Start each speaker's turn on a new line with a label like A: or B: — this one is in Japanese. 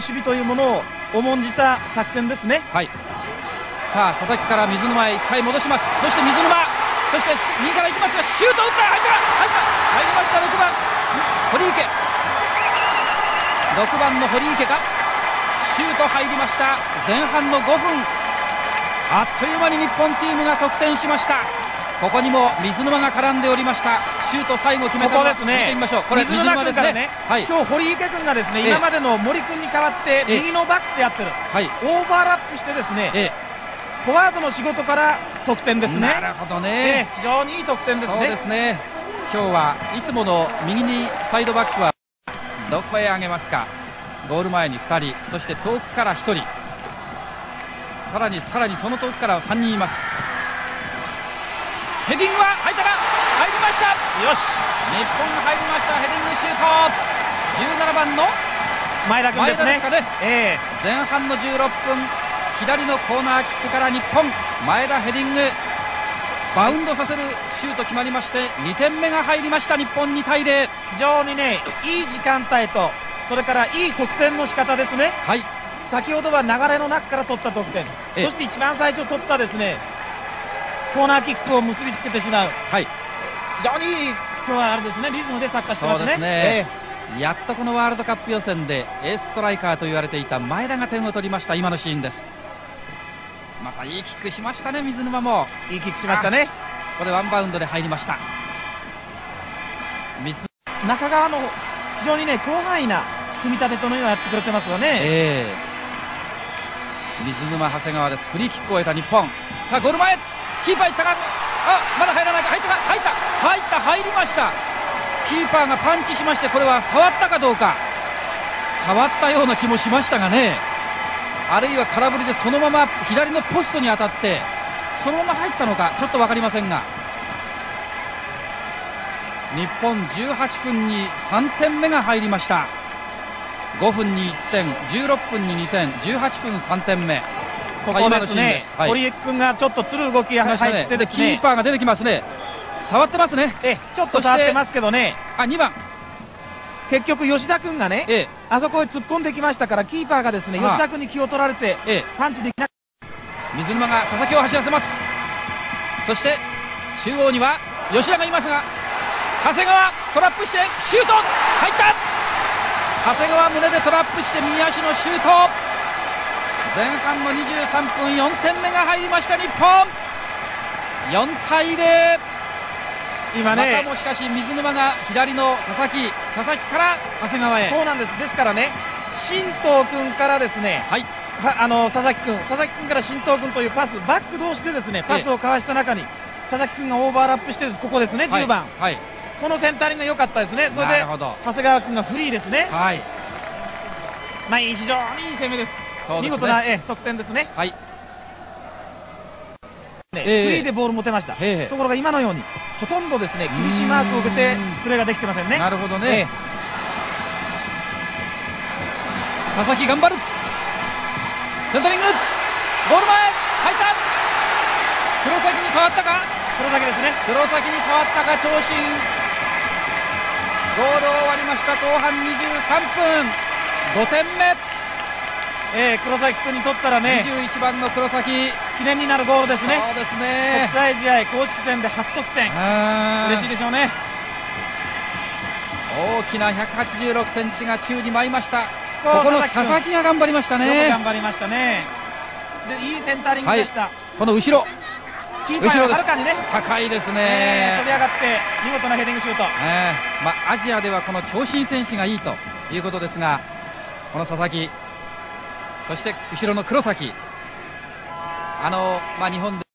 A: 守備というものを重んじた作戦ですね。
B: はい。さあ佐々木から水沼へ1回戻します。そして水沼そして右から行きますがシュート打った。入った。入った。入りました6番。堀池。6番の堀池かシュート入りました。前半の5分。あっという間に日本チームが得点しました。ここにも水沼が絡んでおりました。シュート最後決めた
A: ここですね。
B: 見てみましょう。これ
A: 水沼君からね、
B: はい。
A: 今日堀池君がですね、
B: ええ。
A: 今までの森君に代わって
B: ええ。
A: 右のバックでやってる、
B: はい。
A: オーバーラップしてですね、
B: ええ。
A: フォワードの仕事から得点ですね。
B: なるほど
A: え
B: ね。
A: え非常にいい得点です
B: そう
A: ね。
B: ですね。今日はいつもの右にサイドバックはどこへ上げますか。ゴール前に2人そして遠くから1人。さらにさらにその遠くから3人います。ヘディングは入ったかました。
A: よし、
B: 日本が入りました。ヘディングシュート。17番の
A: 前田君ですね。
B: かね。
A: ええ。
B: 前半の16分左のコーナーキックから日本。前田ヘディングバウンドさせるシュート決まりまして2点目が入りました。日本2対0
A: 非常にね、いい時間帯と、それからいい得点の仕方ですね。
B: はい。
A: 先ほどは流れの中から取った得点、
B: ええ。
A: そして一番最初取ったですね、コーナーキックを結びつけてしまう。
B: はい。
A: 非常に今日はあれですね、リズムでサッカーしてますね。
B: ね。
A: え
B: やっとこのワールドカップ予選でエースストライカーと言われていた前田が点を取りました今のシーンです。またいいキックしましたね水沼も。
A: えいいキックしましたね。
B: これワンバウンドで入りました。水
A: 中川の非常にね、広範囲な組み立てとのようやってくれてますよね。
B: ええ。水沼長谷川です。フリーキックを得た日本。さあゴール前。キーパーいったかあまだ入らないか。入ったか。入った。入った。入りました。キーパーがパンチしましてこれは触ったかどうか。触ったような気もしましたがね。あるいは空振りでそのまま左のポストに当たってそのまま入ったのかちょっと分かりませんが。日本18分に3点目が入りました。5分に1点16分に2点18分3点目。
A: ここですね。
B: はい。
A: 堀江君がちょっとつる動きが入って
B: でキーパーが出てきますね。触ってますね。
A: えちょっと触ってますけどね、
B: あ2番。
A: 結局、吉田君がね、
B: ええ。
A: あそこへ突っ込んできましたから、キーパーがですね吉田君に気を取られて、
B: ええ。
A: パンチできな
B: 水沼が佐々木を走らせます。そして中央には吉田がいますが長谷川トラップしてシュート入った。長谷川胸でトラップして右足のシュート前半の23分4点目が入りました日本。4対0また
A: 今ね、
B: もしかし水沼が左の佐々木。佐々木から長谷川へ。
A: そうなんです、ですからね、新藤君からですね、
B: はい。
A: はあの佐々木君、佐々木君から新藤君というパス、バック同士でですねパスを交わした中に、佐々木君がオーバーラップして、ここですね、10番、
B: はい。
A: このセンタリングが良かったですね、それで長谷川君がフリーですね、
B: はい。
A: まあ、いい非常にいい攻めです
B: ね。
A: 見事な、ええ得点ですね。
B: はい。
A: ね
B: ええ。
A: フリーでボール持てました、
B: ええ。
A: ところが今のようにほとんどですね厳しいマークを受けてプレーができてませんね。
B: なるほど
A: え
B: ね、佐々木頑張る。センタリング。ゴール前。入った。黒崎に触ったか。
A: えそれだけですね。
B: 黒崎に触ったか長身。ゴール終わりました。後半23分。5点目、
A: ええ黒崎君にとったらね
B: 21番の黒崎。
A: 記念になるゴールですね。
B: そうです
A: 国
B: ね
A: 際試合公式戦で初得点。嬉しいでしょうね。
B: 大きな186センチが宙に舞いました。
A: こう
B: ここの
A: 佐々木
B: が頑張りましたね。
A: 頑張りましたね。でいいセンタリングでした、
B: この後ろ。
A: キーパーはるかにね、
B: 高いです
A: え
B: ね。
A: え飛び上がって見事なヘディングシュート。
B: ええまあ、アジアではこの長身選手がいいということですがこの佐々木そして後ろの黒崎。あの、まあ、日本で